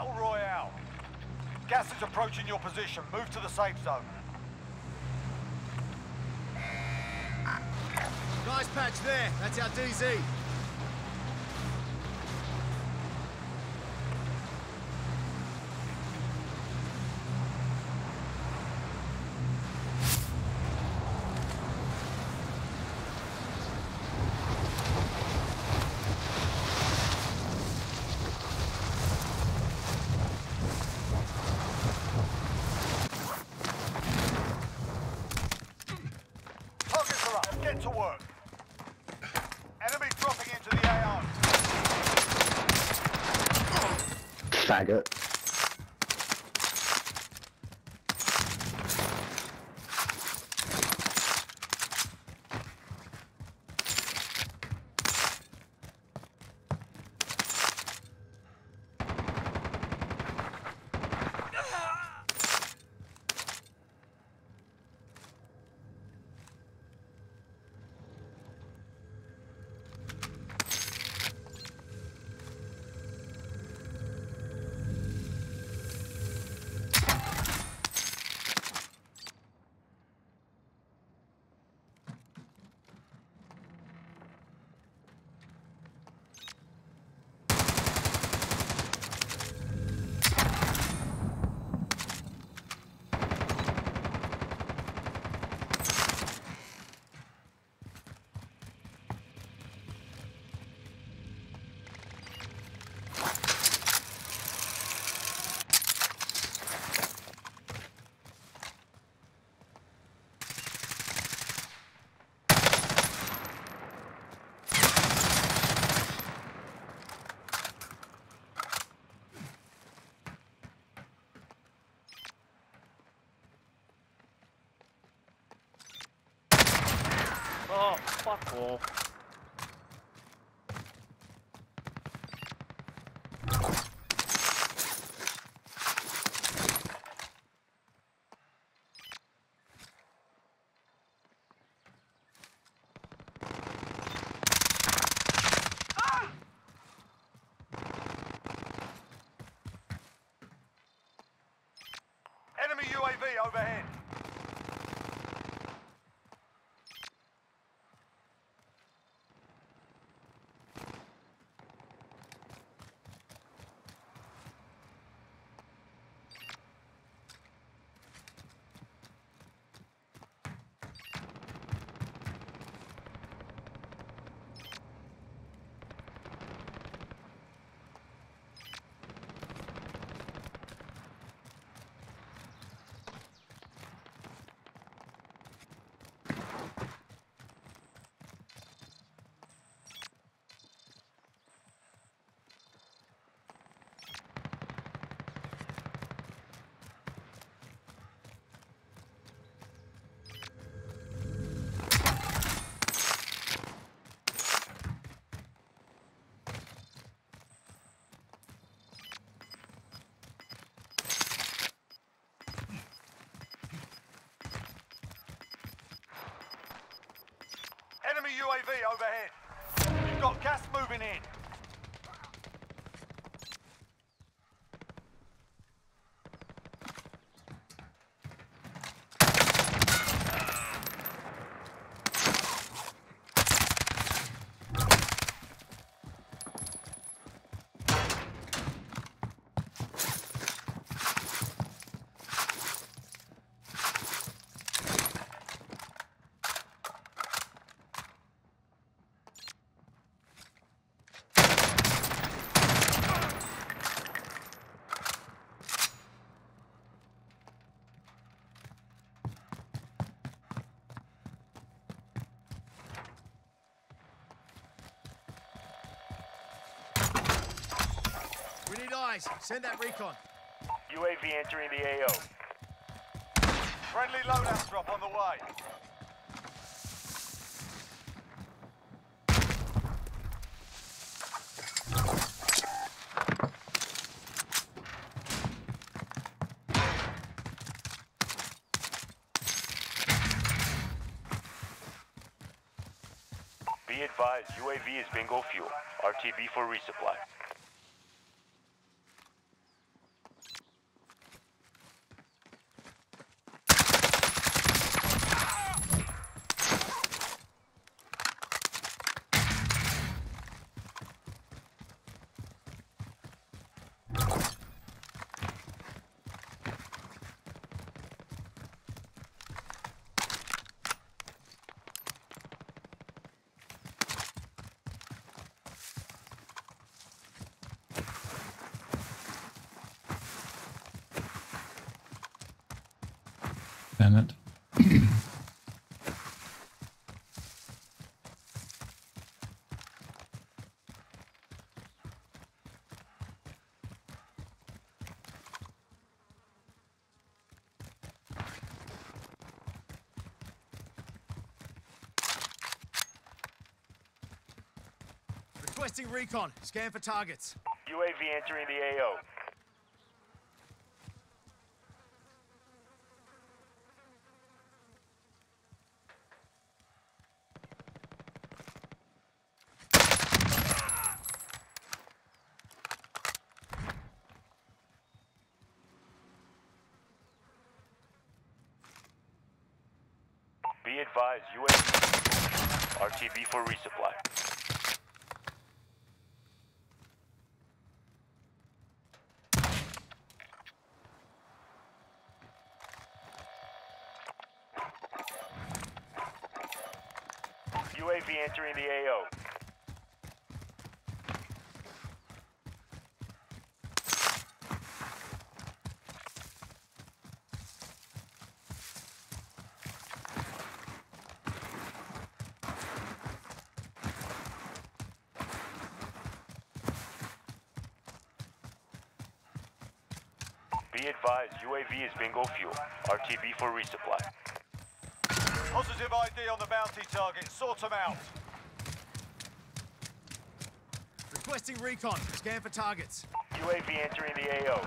Battle Royale. Gas is approaching your position. Move to the safe zone. Nice patch there. That's our DZ. Faggot. Fuck off. Enemy UAV overhead. Enemy UAV overhead. You've got gas moving in. Eyes. Send that recon. UAV entering the AO. Friendly loadout drop on the way. Be advised, UAV is bingo fuel. RTB for resupply. Requesting recon. Scan for targets. UAV entering the AO. Be advised, UAV. RTB for resupply. UAV entering the AO. Be advised, UAV is bingo fuel. RTB for resupply. Positive ID on the bounty target. Sort them out. Requesting recon. Scan for targets. UAV entering the AO.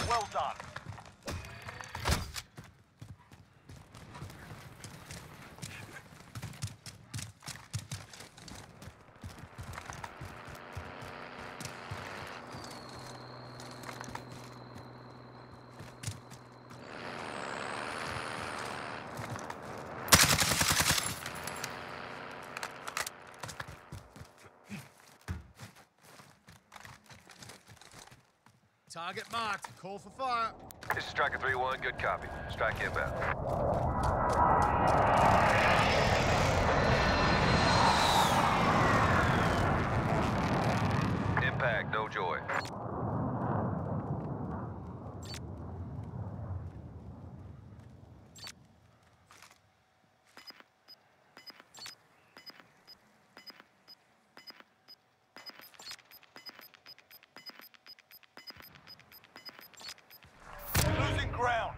Well done. Target marked. Call for fire. This is Striker 3-1, good copy. Strike inbound. Impact, no joy. Losing ground.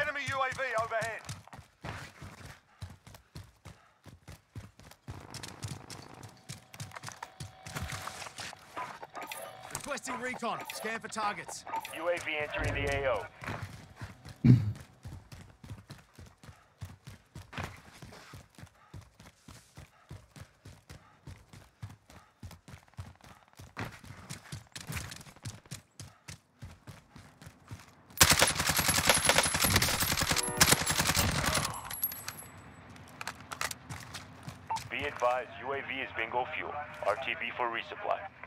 Enemy UAV overhead. Requesting recon. Scan for targets. UAV entering the AO. Be advised, UAV is bingo fuel. RTB for resupply.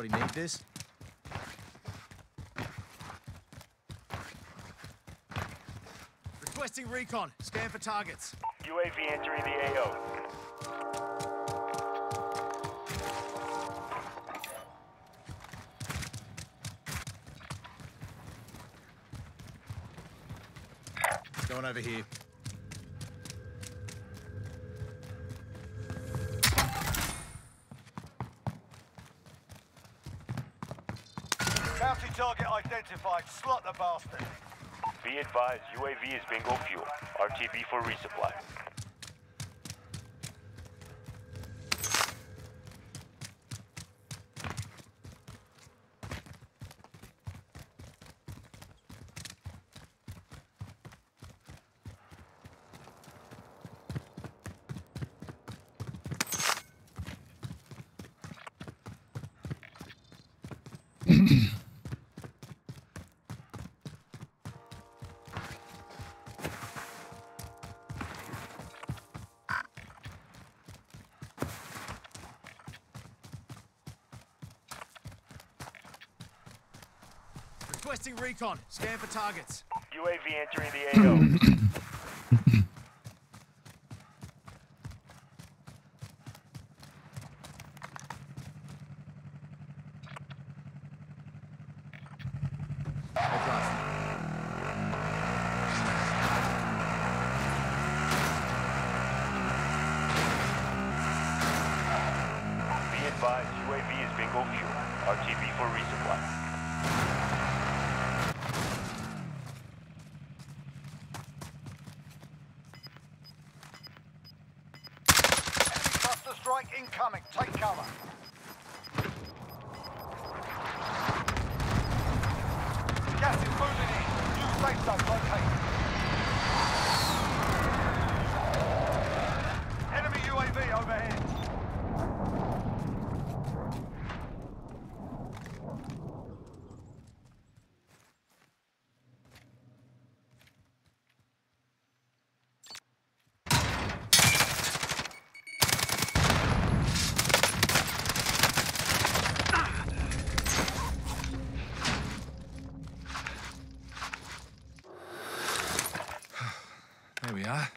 Anybody need this? Requesting recon. Scan for targets. UAV entering the AO. Going over here. Bounty target identified. Slot the bastard. Be advised, UAV is bingo fuel. RTB for resupply. Requesting recon. Scan for targets. UAV entering the AO. I'll drive. Be advised, UAV is bingo fuel. RTB for resupply. Enemy cluster strike incoming. Take cover. Gas is moving in. New safe zone located. Enemy UAV overhead. There we are.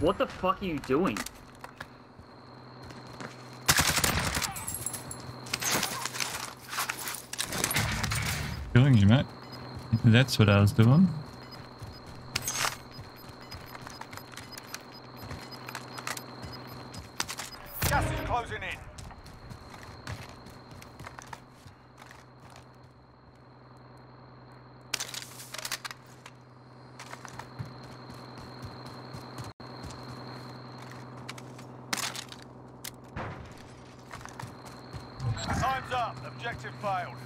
What the fuck are you doing? Killing you, mate. That's what I was doing. Gas is closing in. Time's up. Objective failed.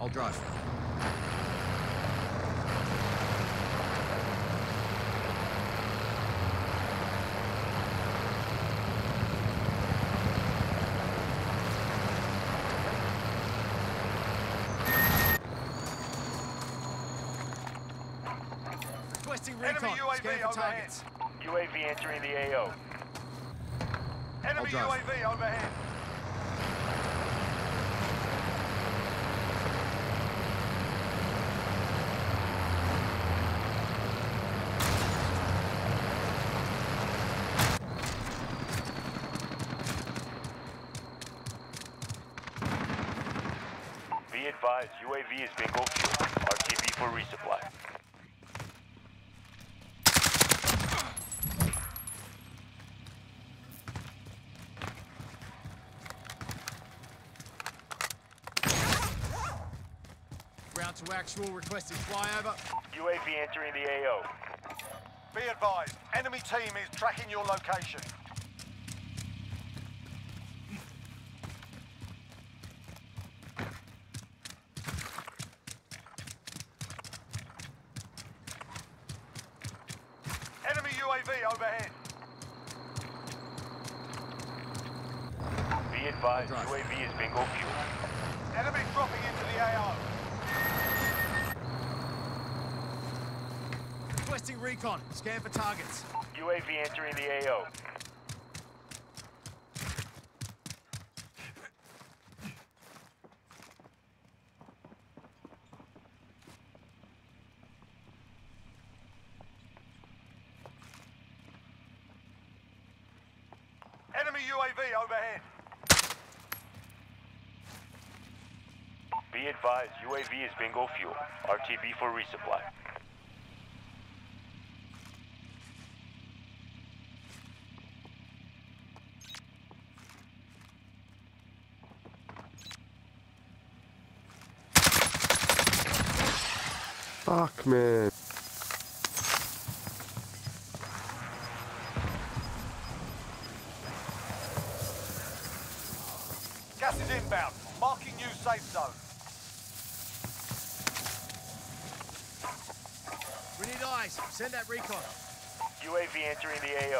I'll drive. Requesting recon. Enemy UAV Scan for overhead. targets. UAV entering the AO. Enemy. UAV overhead. Be advised, UAV is bingo fuel. RTB for resupply. Ground to actual, requesting flyover. UAV entering the AO. Be advised, enemy team is tracking your location. Enemy UAV overhead. Be advised, UAV is bingo fuel. Enemy dropping into the AO. Requesting recon. Scan for targets. UAV entering the AO. Enemy UAV overhead. Be advised, UAV is bingo fuel. RTB for resupply. Fuck, man. Gas is inbound. Marking new safe zone. We need eyes. Send that recon. UAV entering the AO.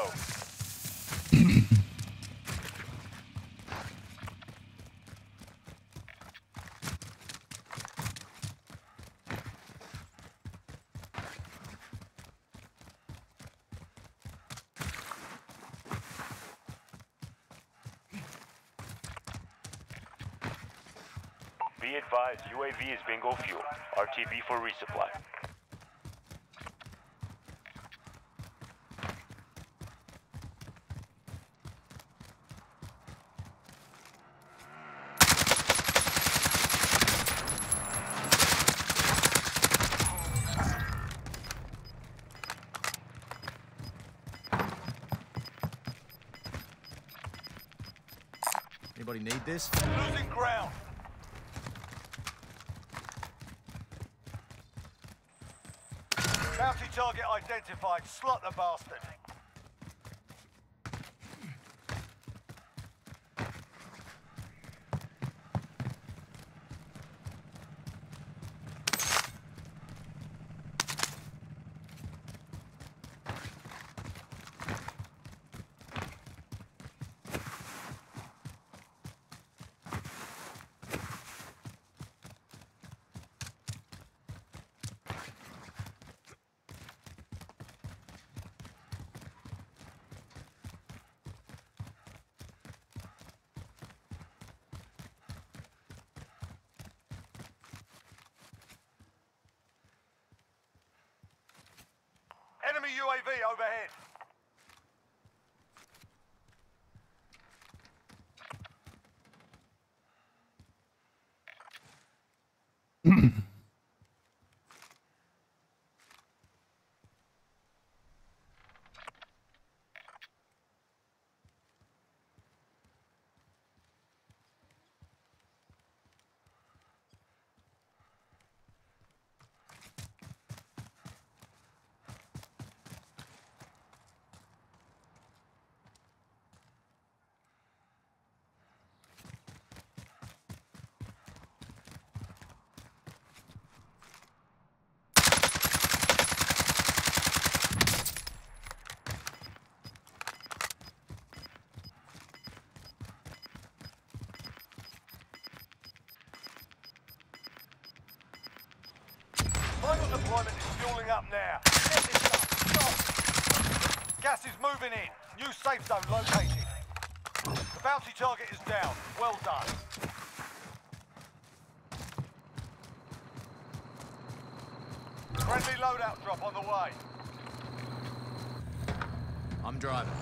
Be advised, UAV is bingo fuel. RTB for resupply. Anybody need this? Losing ground. Bounty target identified. Slot the bastard. Enemy UAV overhead. Fueling up now. Gas is moving in. New safe zone located. The bounty target is down. Well done. Friendly loadout drop on the way. I'm driving.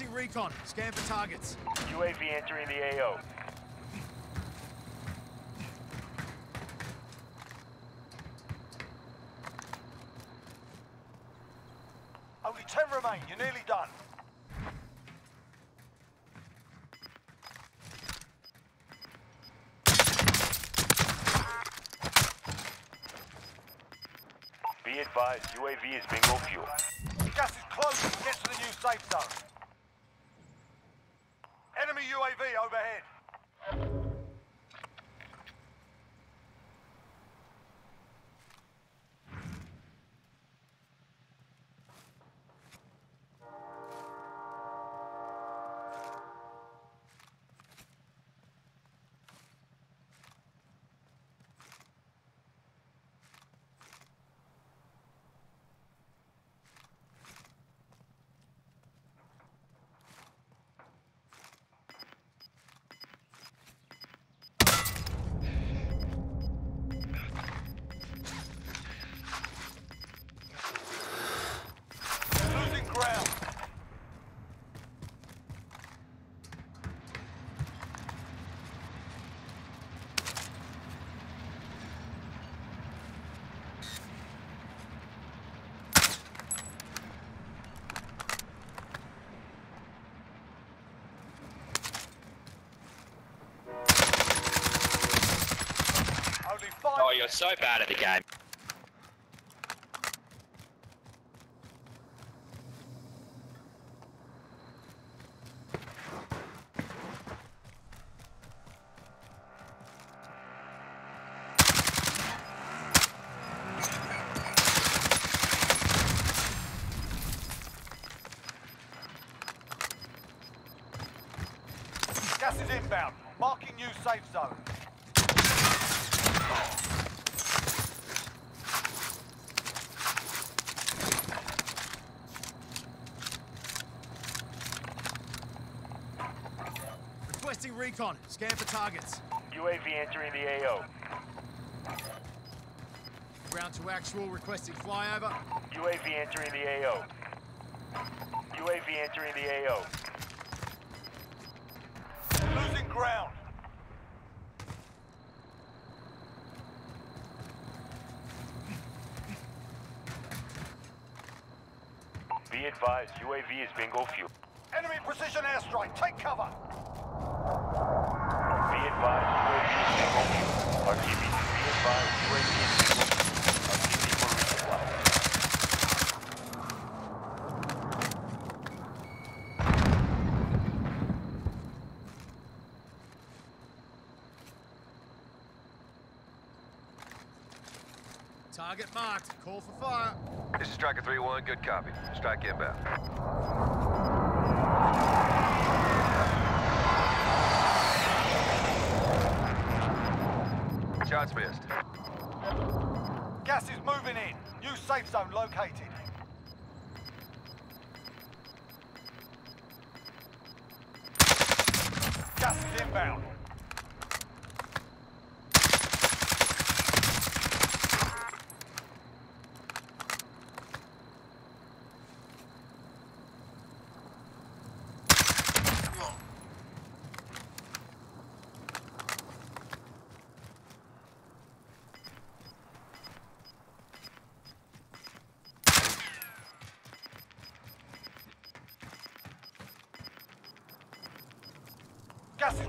Requesting recon. Scan for targets. UAV entering the AO. Only 10 remain. You're nearly done. Be advised, UAV is bingo fuel. Gas is closing. Get to the new safe zone. Overhead. Losing ground. Only Oh, so bad at the game. Gas is inbound. Marking new safe zone. Requesting recon. Scan for targets. UAV entering the AO. Ground to actual. Requesting flyover. UAV entering the AO. UAV entering the AO. Losing ground. Be advised, UAV is bingo fuel. Enemy precision airstrike. Take cover. Target marked. Call for fire. This is Striker 3-1, good copy. Strike inbound. Shots missed. Gas is moving in. New safe zone located. Gas is inbound.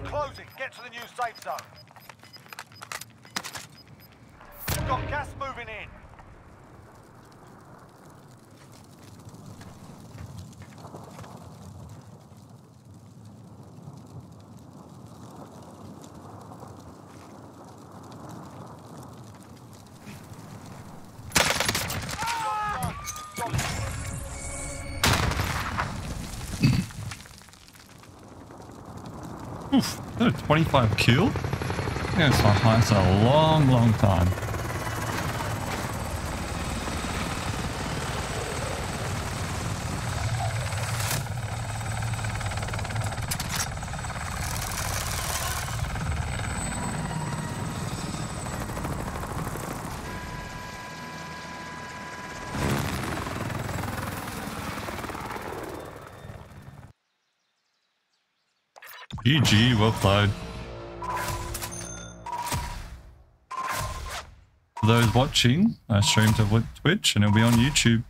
Closing. Get to the new safe zone. We've got gas moving in. 25 kill? That's the highest in a long, long time. GG, well played. For those watching, I stream to Twitch and it'll be on YouTube.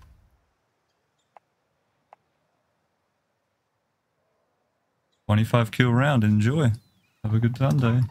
Twenty-five kill round. Enjoy. Have a good Sunday.